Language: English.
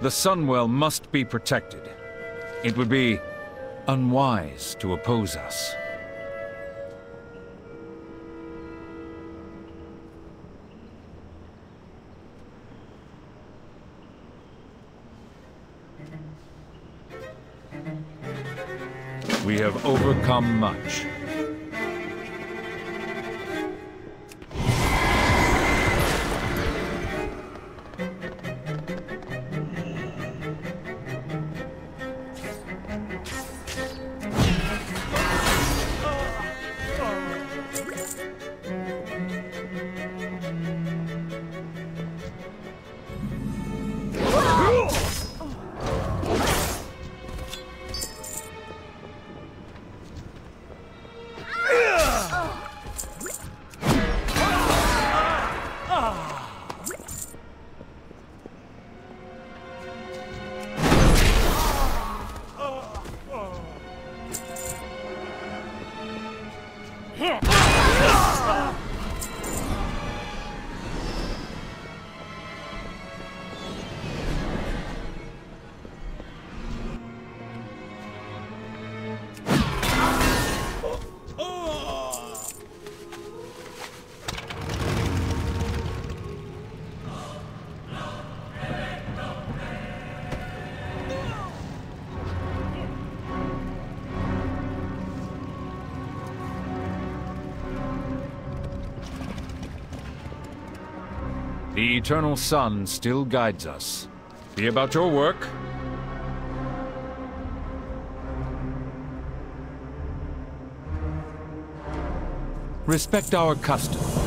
The Sunwell must be protected. It would be unwise to oppose us. We have overcome much. 哼！The Eternal Sun still guides us. Be about your work. Respect our customs.